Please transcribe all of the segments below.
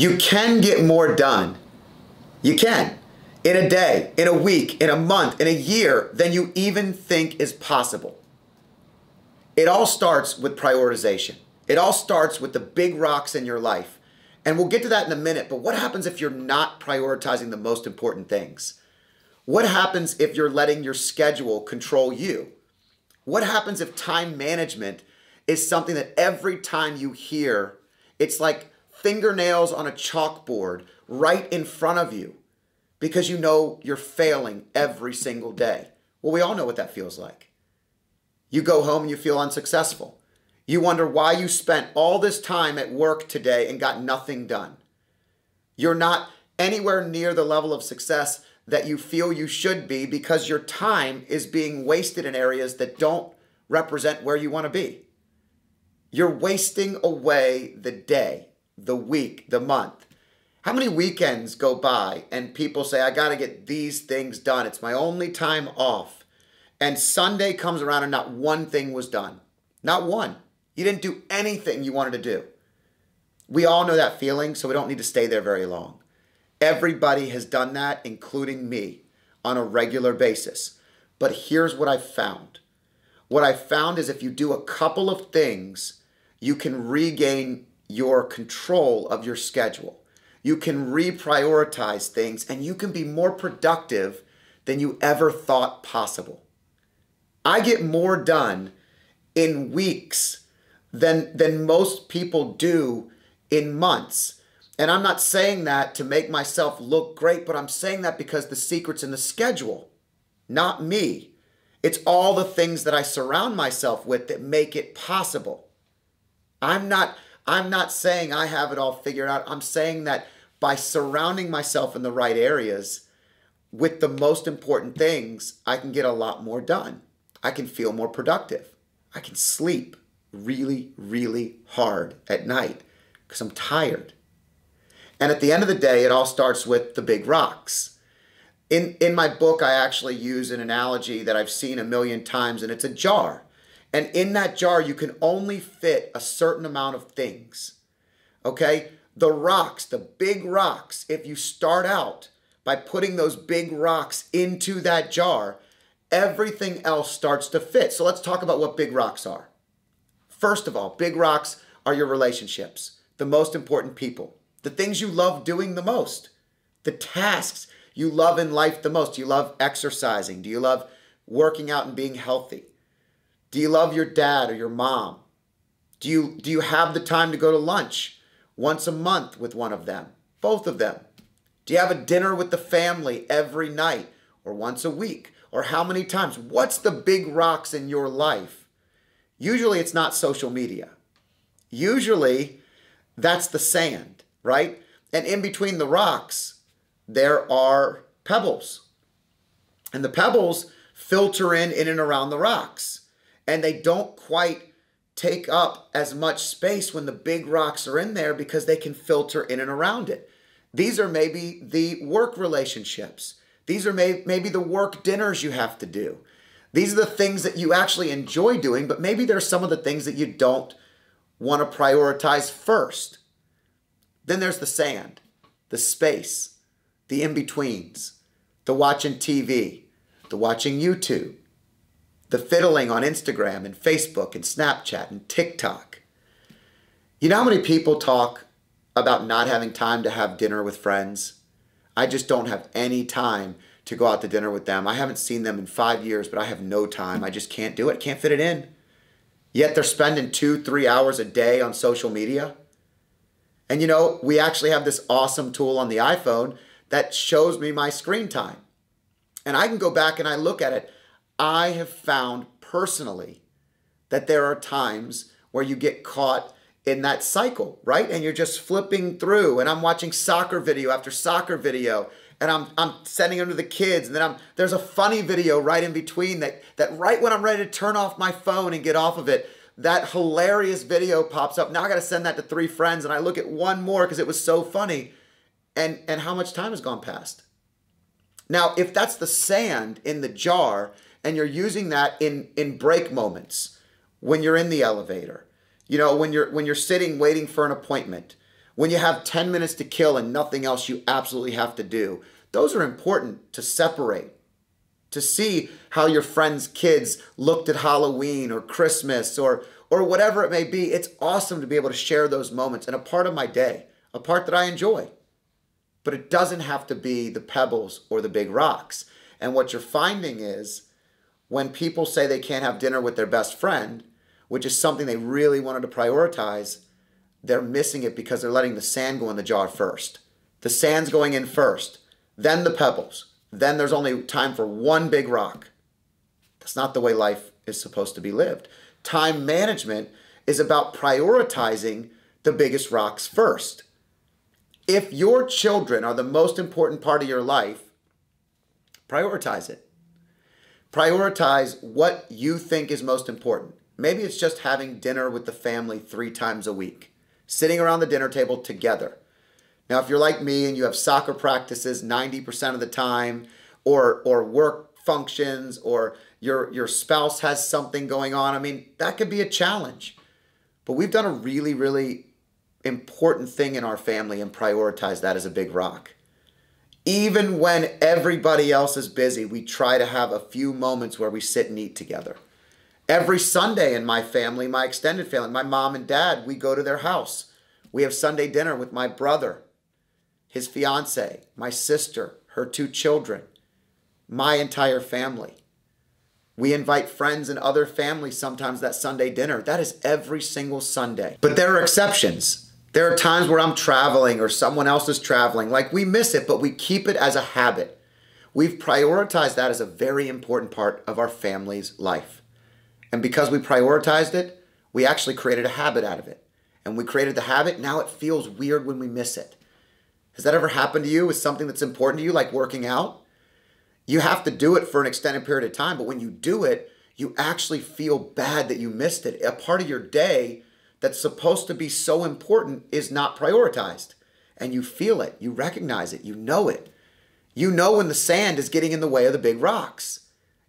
You can get more done. You can. In a day, in a week, in a month, in a year than you even think is possible. It all starts with prioritization. It all starts with the big rocks in your life. And we'll get to that in a minute, but what happens if you're not prioritizing the most important things? What happens if you're letting your schedule control you? What happens if time management is something that every time you hear, it's like fingernails on a chalkboard right in front of you because you know you're failing every single day? Well, we all know what that feels like. You go home and you feel unsuccessful. You wonder why you spent all this time at work today and got nothing done. You're not anywhere near the level of success that you feel you should be because your time is being wasted in areas that don't represent where you want to be. You're wasting away the day, the week, the month. How many weekends go by and people say, I got to get these things done? It's my only time off. And Sunday comes around and not one thing was done. Not one. You didn't do anything you wanted to do. We all know that feeling, so we don't need to stay there very long. Everybody has done that, including me, on a regular basis. But here's what I've found. What I found is if you do a couple of things, you can regain your control of your schedule. You can reprioritize things and you can be more productive than you ever thought possible. I get more done in weeks than than most people do in months. And I'm not saying that to make myself look great, but I'm saying that because the secret's in the schedule, not me. It's all the things that I surround myself with that make it possible. I'm not I'm not saying I have it all figured out. I'm saying that by surrounding myself in the right areas with the most important things, I can get a lot more done. I can feel more productive. I can sleep really, really hard at night because I'm tired. And at the end of the day, it all starts with the big rocks. In, in my book, I actually use an analogy that I've seen a million times, and it's a jar. And in that jar, you can only fit a certain amount of things. Okay? The rocks, the big rocks, if you start out by putting those big rocks into that jar, everything else starts to fit. So let's talk about what big rocks are. First of all, big rocks are your relationships, the most important people, the things you love doing the most, the tasks you love in life the most. Do you love exercising? Do you love working out and being healthy? Do you love your dad or your mom? Do you, do you have the time to go to lunch once a month with one of them? Both of them? Do you have a dinner with the family every night or once a week? Or how many times? What's the big rocks in your life Usually it's not social media. Usually that's the sand, right? And in between the rocks, there are pebbles. And the pebbles filter in in and around the rocks. And they don't quite take up as much space when the big rocks are in there because they can filter in and around it. These are maybe the work relationships. These are may, maybe the work dinners you have to do. These are the things that you actually enjoy doing, but maybe there's some of the things that you don't want to prioritize first. Then there's the sand, the space, the in betweens, the watching TV, the watching YouTube, the fiddling on Instagram and Facebook and Snapchat and TikTok. You know how many people talk about not having time to have dinner with friends? I just don't have any time to go out to dinner with them. I haven't seen them in five years, but I have no time. I just can't do it. Can't fit it in. Yet they're spending two, three hours a day on social media. And you know, we actually have this awesome tool on the iPhone that shows me my screen time. And I can go back and I look at it. I have found personally that there are times where you get caught in that cycle, right? And you're just flipping through and I'm watching soccer video after soccer video and I'm I'm sending them to the kids, and then I'm there's a funny video right in between that that right when I'm ready to turn off my phone and get off of it, that hilarious video pops up. Now I got to send that to three friends, and I look at one more because it was so funny, and and how much time has gone past? Now, if that's the sand in the jar, and you're using that in in break moments, when you're in the elevator, you know, when you're when you're sitting waiting for an appointment when you have 10 minutes to kill and nothing else you absolutely have to do. Those are important to separate, to see how your friends' kids looked at Halloween or Christmas or, or whatever it may be. It's awesome to be able to share those moments and a part of my day, a part that I enjoy. But it doesn't have to be the pebbles or the big rocks. And what you're finding is when people say they can't have dinner with their best friend, which is something they really wanted to prioritize, they're missing it because they're letting the sand go in the jar first. The sand's going in first, then the pebbles. Then there's only time for one big rock. That's not the way life is supposed to be lived. Time management is about prioritizing the biggest rocks first. If your children are the most important part of your life, prioritize it. Prioritize what you think is most important. Maybe it's just having dinner with the family three times a week, sitting around the dinner table together. Now, if you're like me and you have soccer practices 90% of the time, or, or work functions, or your, your spouse has something going on, I mean, that could be a challenge. But we've done a really, really important thing in our family and prioritize that as a big rock. Even when everybody else is busy, we try to have a few moments where we sit and eat together. Every Sunday in my family, my extended family, my mom and dad, we go to their house. We have Sunday dinner with my brother, his fiance, my sister, her two children, my entire family. We invite friends and other families sometimes that Sunday dinner. That is every single Sunday. But there are exceptions. There are times where I'm traveling or someone else is traveling. Like we miss it, but we keep it as a habit. We've prioritized that as a very important part of our family's life. And because we prioritized it, we actually created a habit out of it. And we created the habit, now it feels weird when we miss it. Has that ever happened to you with something that's important to you, like working out? You have to do it for an extended period of time, but when you do it, you actually feel bad that you missed it. A part of your day that's supposed to be so important is not prioritized. And you feel it, you recognize it, you know it. You know when the sand is getting in the way of the big rocks.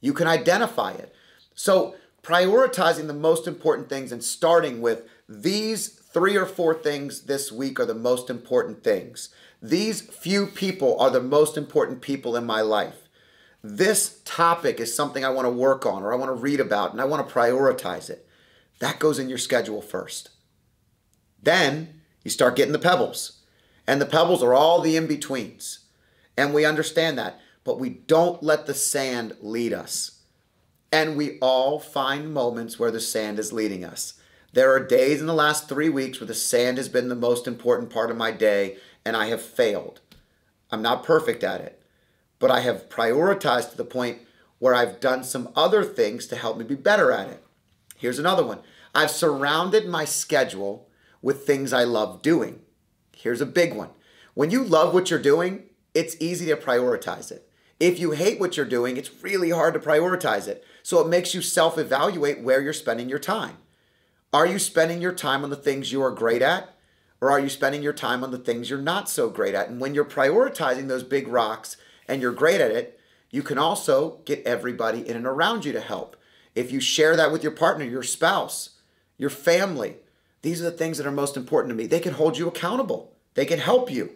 You can identify it. So prioritizing the most important things and starting with these three or four things this week are the most important things. These few people are the most important people in my life. This topic is something I want to work on or I want to read about and I want to prioritize it. That goes in your schedule first. Then you start getting the pebbles. And the pebbles are all the in betweens. And we understand that. But we don't let the sand lead us. And we all find moments where the sand is leading us. There are days in the last three weeks where the sand has been the most important part of my day and I have failed. I'm not perfect at it, but I have prioritized to the point where I've done some other things to help me be better at it. Here's another one I've surrounded my schedule with things I love doing. Here's a big one. When you love what you're doing, it's easy to prioritize it. If you hate what you're doing, it's really hard to prioritize it. So it makes you self evaluate where you're spending your time. Are you spending your time on the things you are great at? Or are you spending your time on the things you're not so great at? And when you're prioritizing those big rocks and you're great at it, you can also get everybody in and around you to help. If you share that with your partner, your spouse, your family, these are the things that are most important to me. They can hold you accountable. They can help you.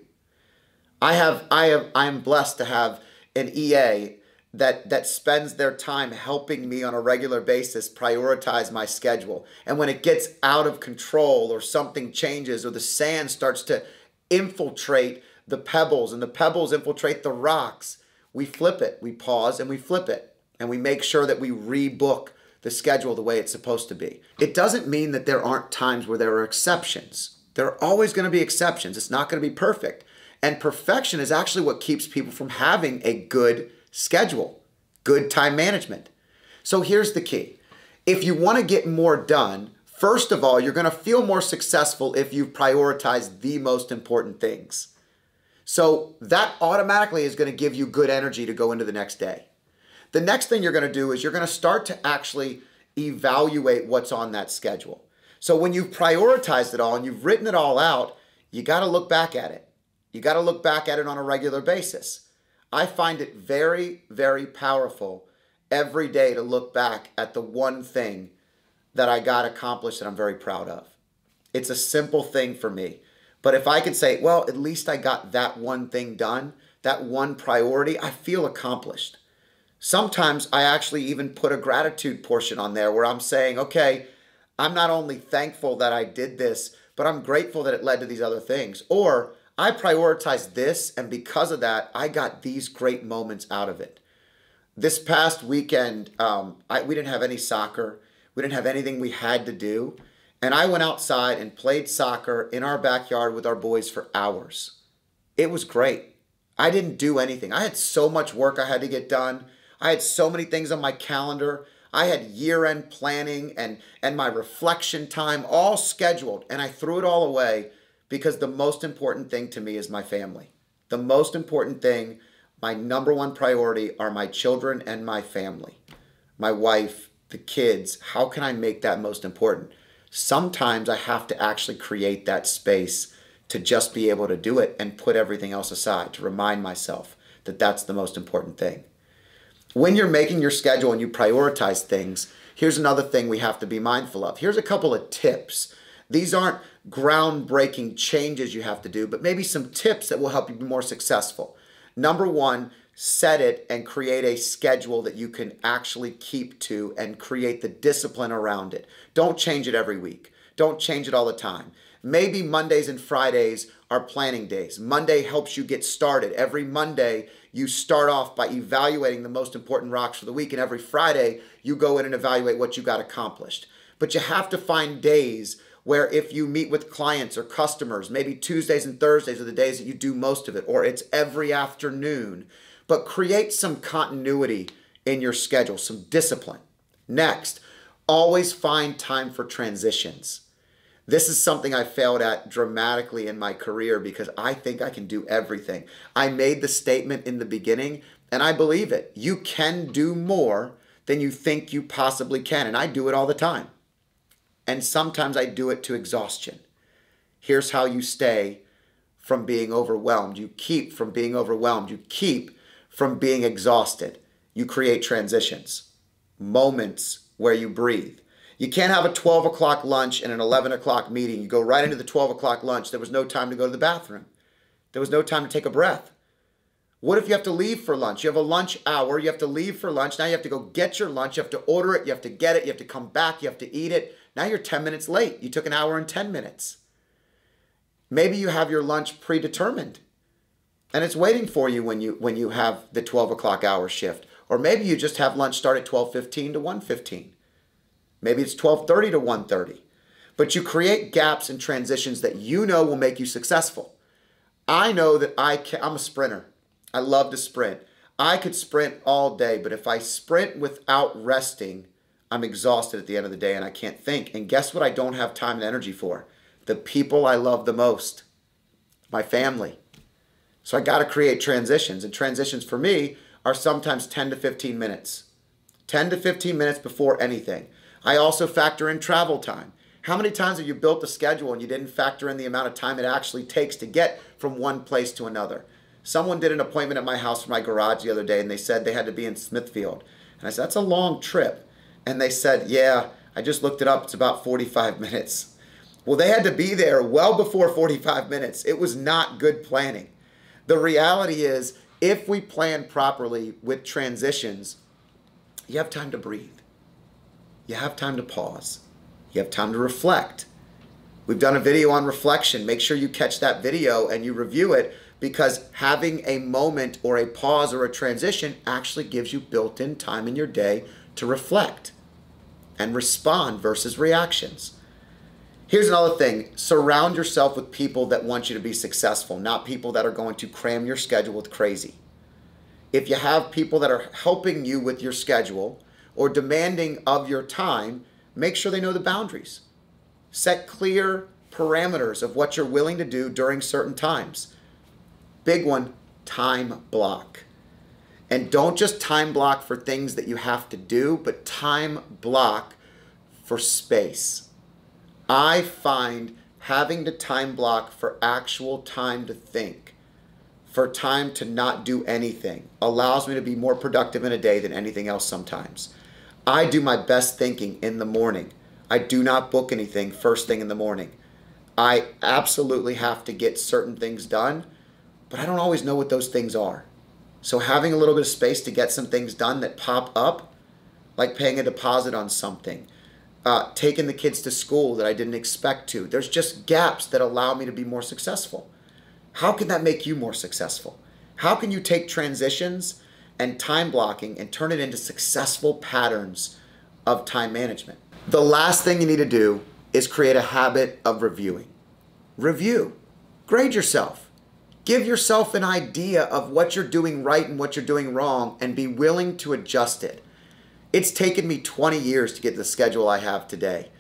I have I have I am blessed to have an EA that that spends their time helping me on a regular basis prioritize my schedule. And when it gets out of control or something changes or the sand starts to infiltrate the pebbles and the pebbles infiltrate the rocks, we flip it. We pause and we flip it. And we make sure that we rebook the schedule the way it's supposed to be. It doesn't mean that there aren't times where there are exceptions. There are always going to be exceptions. It's not going to be perfect. And perfection is actually what keeps people from having a good schedule, good time management. So here's the key. If you want to get more done, first of all, you're going to feel more successful if you prioritize the most important things. So that automatically is going to give you good energy to go into the next day. The next thing you're going to do is you're going to start to actually evaluate what's on that schedule. So when you've prioritized it all and you've written it all out, you got to look back at it. You got to look back at it on a regular basis. I find it very, very powerful every day to look back at the one thing that I got accomplished that I'm very proud of. It's a simple thing for me, But if I could say, well, at least I got that one thing done, that one priority, I feel accomplished. Sometimes I actually even put a gratitude portion on there where I'm saying, okay, I'm not only thankful that I did this, but I'm grateful that it led to these other things. Or I prioritized this, and because of that, I got these great moments out of it. This past weekend, um, I, we didn't have any soccer. We didn't have anything we had to do. And I went outside and played soccer in our backyard with our boys for hours. It was great. I didn't do anything. I had so much work I had to get done. I had so many things on my calendar. I had year-end planning and and my reflection time all scheduled and I threw it all away because the most important thing to me is my family. The most important thing, my number one priority are my children and my family. My wife, the kids. How can I make that most important? sometimes I have to actually create that space to just be able to do it and put everything else aside to remind myself that that's the most important thing. When you're making your schedule and you prioritize things, here's another thing we have to be mindful of. Here's a couple of tips. These aren't groundbreaking changes you have to do, but maybe some tips that will help you be more successful. Number one, set it and create a schedule that you can actually keep to and create the discipline around it. Don't change it every week. Don't change it all the time. Maybe Mondays and Fridays are planning days. Monday helps you get started. Every Monday, you start off by evaluating the most important rocks for the week, and every Friday, you go in and evaluate what you got accomplished. But you have to find days where if you meet with clients or customers, maybe Tuesdays and Thursdays are the days that you do most of it, or it's every afternoon but create some continuity in your schedule, some discipline. Next, always find time for transitions. This is something I failed at dramatically in my career because I think I can do everything. I made the statement in the beginning and I believe it. You can do more than you think you possibly can. And I do it all the time. And sometimes I do it to exhaustion. Here's how you stay from being overwhelmed. You keep from being overwhelmed. You keep from being exhausted. You create transitions, moments where you breathe. You can't have a 12 o'clock lunch and an 11 o'clock meeting. You go right into the 12 o'clock lunch. There was no time to go to the bathroom. There was no time to take a breath. What if you have to leave for lunch? You have a lunch hour. You have to leave for lunch. Now you have to go get your lunch. You have to order it. You have to get it. You have to come back. You have to eat it. Now you're 10 minutes late. You took an hour and 10 minutes. Maybe you have your lunch predetermined and it's waiting for you when you when you have the 12 o'clock hour shift or maybe you just have lunch start at 12.15 to 1.15 maybe it's 12.30 to 1.30 but you create gaps and transitions that you know will make you successful. I know that i can i'm a sprinter. I love to sprint. I could sprint all day but if i sprint without resting i'm exhausted at the end of the day and i can't think. And guess what i don't have time and energy for? The people i love the most. My family. So I got to create transitions. And transitions for me are sometimes 10 to 15 minutes. 10 to 15 minutes before anything. I also factor in travel time. How many times have you built a schedule and you didn't factor in the amount of time it actually takes to get from one place to another? Someone did an appointment at my house for my garage the other day and they said they had to be in Smithfield. And I said, that's a long trip. And they said, yeah, I just looked it up. It's about 45 minutes. Well, they had to be there well before 45 minutes. It was not good planning. The reality is, if we plan properly with transitions, you have time to breathe. You have time to pause. You have time to reflect. We've done a video on reflection. Make sure you catch that video and you review it because having a moment or a pause or a transition actually gives you built in time in your day to reflect and respond versus reactions. Here's another thing surround yourself with people that want you to be successful, not people that are going to cram your schedule with crazy. If you have people that are helping you with your schedule or demanding of your time, make sure they know the boundaries. Set clear parameters of what you're willing to do during certain times. Big one time block. And don't just time block for things that you have to do, but time block for space. I find having to time block for actual time to think, for time to not do anything, allows me to be more productive in a day than anything else sometimes. I do my best thinking in the morning. I do not book anything first thing in the morning. I absolutely have to get certain things done, but I don't always know what those things are. So having a little bit of space to get some things done that pop up, like paying a deposit on something, uh, taking the kids to school that I didn't expect to. There's just gaps that allow me to be more successful. How can that make you more successful? How can you take transitions and time blocking and turn it into successful patterns of time management? The last thing you need to do is create a habit of reviewing. Review, grade yourself, give yourself an idea of what you're doing right and what you're doing wrong, and be willing to adjust it. It's taken me 20 years to get the schedule I have today.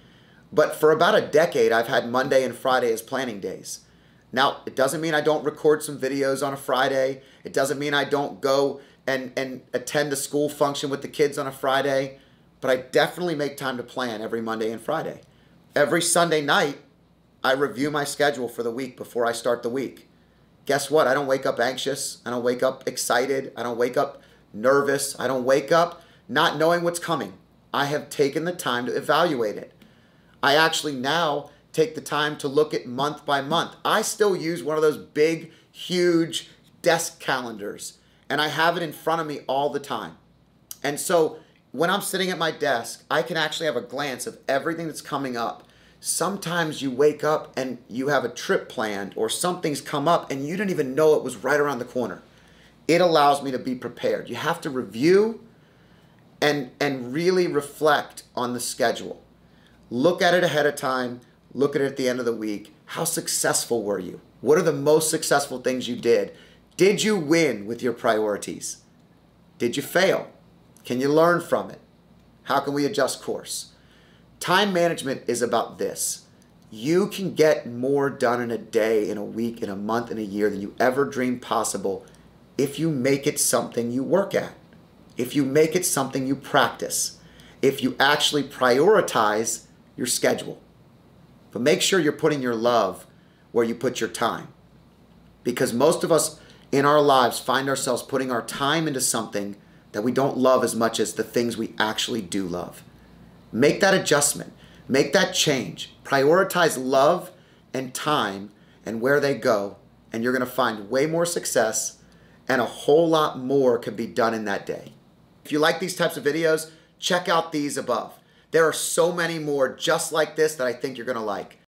But for about a decade, I've had Monday and Friday as planning days. Now, it doesn't mean I don't record some videos on a Friday. It doesn't mean I don't go and, and attend a school function with the kids on a Friday. But I definitely make time to plan every Monday and Friday. Every Sunday night, I review my schedule for the week before I start the week. Guess what? I don't wake up anxious. I don't wake up excited. I don't wake up nervous. I don't wake up not knowing what's coming. I have taken the time to evaluate it. I actually now take the time to look at month by month. I still use one of those big, huge desk calendars, and I have it in front of me all the time. And so when I'm sitting at my desk, I can actually have a glance of everything that's coming up. Sometimes you wake up and you have a trip planned or something's come up and you didn't even know it was right around the corner. It allows me to be prepared. You have to review and and really reflect on the schedule. Look at it ahead of time, look at it at the end of the week. How successful were you? What are the most successful things you did? Did you win with your priorities? Did you fail? Can you learn from it? How can we adjust course? Time management is about this. You can get more done in a day, in a week, in a month, in a year than you ever dreamed possible if you make it something you work at if you make it something you practice, if you actually prioritize your schedule. But make sure you're putting your love where you put your time. Because most of us in our lives find ourselves putting our time into something that we don't love as much as the things we actually do love. Make that adjustment, make that change. Prioritize love and time and where they go, and you're gonna find way more success and a whole lot more can be done in that day. If you like these types of videos, check out these above. There are so many more just like this that I think you're gonna like.